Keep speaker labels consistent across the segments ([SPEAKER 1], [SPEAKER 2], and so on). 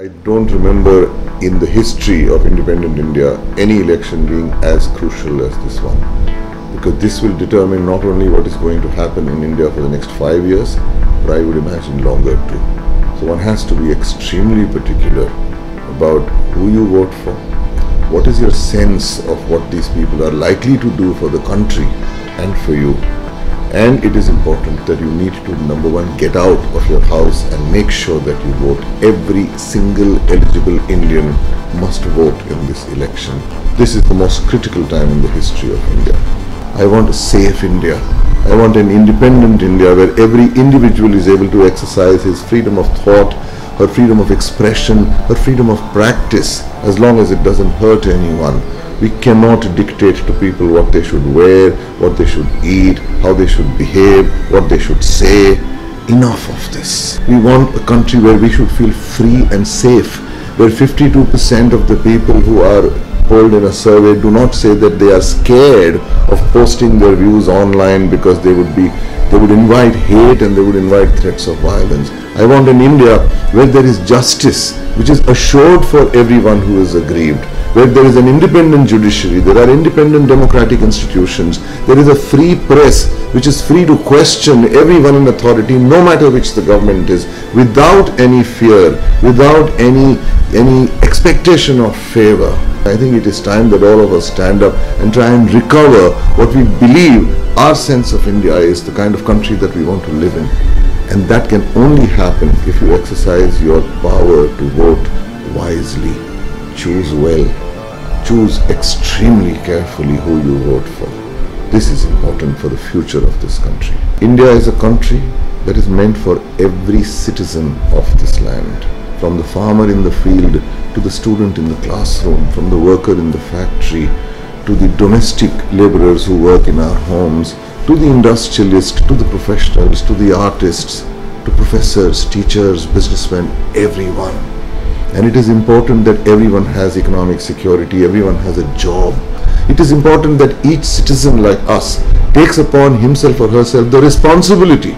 [SPEAKER 1] I don't remember in the history of independent India any election being as crucial as this one. Because this will determine not only what is going to happen in India for the next five years, but I would imagine longer too. So one has to be extremely particular about who you vote for. What is your sense of what these people are likely to do for the country and for you? And it is important that you need to, number one, get out of your house and make sure that you vote. Every single eligible Indian must vote in this election. This is the most critical time in the history of India. I want a safe India. I want an independent India where every individual is able to exercise his freedom of thought, her freedom of expression, her freedom of practice, as long as it doesn't hurt anyone. We cannot dictate to people what they should wear, what they should eat, how they should behave, what they should say. Enough of this. We want a country where we should feel free and safe, where 52% of the people who are polled in a survey do not say that they are scared of posting their views online because they would be they would invite hate and they would invite threats of violence. I want an India where there is justice, which is assured for everyone who is aggrieved, where there is an independent judiciary, there are independent democratic institutions, there is a free press which is free to question everyone in authority, no matter which the government is, without any fear, without any any expectation of favor. I think it is time that all of us stand up and try and recover what we believe our sense of India is the kind of country that we want to live in. And that can only happen if you exercise your power to vote wisely, choose well, choose extremely carefully who you vote for. This is important for the future of this country. India is a country that is meant for every citizen of this land from the farmer in the field to the student in the classroom, from the worker in the factory to the domestic laborers who work in our homes, to the industrialists, to the professionals, to the artists, to professors, teachers, businessmen, everyone. And it is important that everyone has economic security, everyone has a job. It is important that each citizen like us takes upon himself or herself the responsibility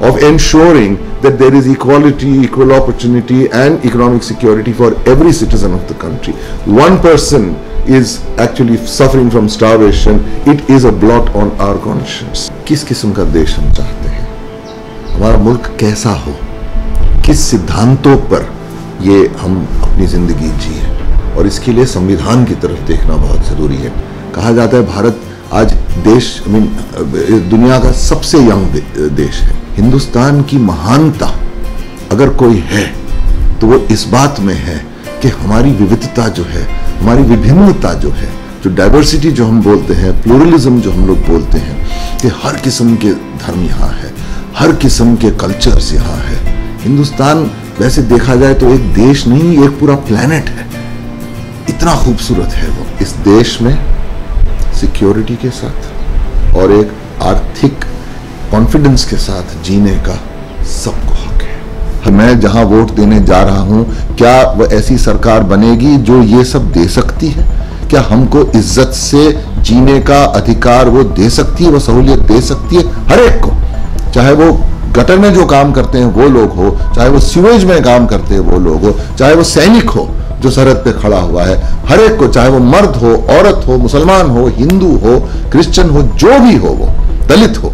[SPEAKER 1] of ensuring that there is equality, equal opportunity and economic security for every citizen of the country. One person is actually suffering from starvation, it is a blot on our conscience. किस किस्म का देश हम चाहते हैं? हमारा मुल्क कैसा हो? किस सिद्धांतों पर ये हम अपनी ज़िंदगी जिए और इसके लिए संविधान की तरफ़ देखना बहुत ज़रूरी है। कहा जाता है भारत आज देश मीन दुनिया का सबसे यंग देश है। हिंदुस्तान की महानता अगर कोई है तो वो इस बात में है कि हमारी विविधता जो है, हमारी विभिन्नता जो है, जो डाइवर्सिटी जो हम बोलते हैं प्लूरलिज्म जो हम लोग बोलते हैं, कि हर किस्म के धर्म यहाँ है, हर किस्म के कल्चर्स यहाँ है। हिंदुस्तान वैसे देखा जाए तो एक देश नहीं, एक पूरा प्लेनेट है। इतना खूबसूरत है वो, इस देश में सिक्योरिटी के साथ और एक आर्थिक कॉन्फिडेंस के साथ जीने का सबको मैं जहाँ वोट देने जा रहा हूँ, क्या वह ऐसी सरकार बनेगी जो ये सब दे सकती है? क्या हमको इज़्ज़त से जीने का अधिकार वो दे सकती है, वो सहूलियत दे सकती है? हर एक को। चाहे वो गटर में जो काम करते हैं, वो लोग हो, चाहे वो सीवेज में काम करते हैं, वो लोग हो, चाहे वो सैनिक हो, जो सरहद पे खड़ा हुआ है, हर एक को, चाहे वो मर्द हो, औरत हो, मुसलमान हो, हिंदू हो, क्रिश्चियन हो, जो भी हो वो, दलित हो,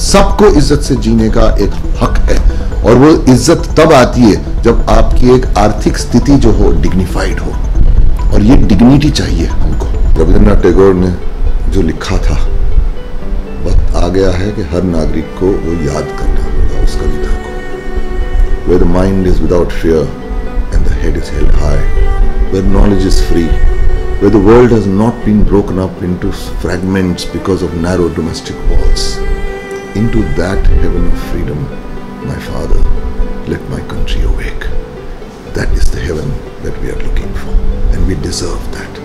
[SPEAKER 1] सबको इज़्ज़त से जीने का एक हक है। और वो इज़्ज़त तब आती है जब आपकी एक आर्थिक स्थिति जो हो डिग्निफाइड हो। और ये डिग्निटी चाहिए हमको। रविंद्रनाथ टैगोर ने जो लिखा था, वक्त आ गया है कि हर नागरिक को वो याद करना होगा उस कविता को। Where mind is without fear and the head is held high where knowledge is free where the world has not been broken up into fragments because of narrow domestic walls into that heaven of freedom my Father, let my country awake. That is the heaven that we are looking for, and we deserve that.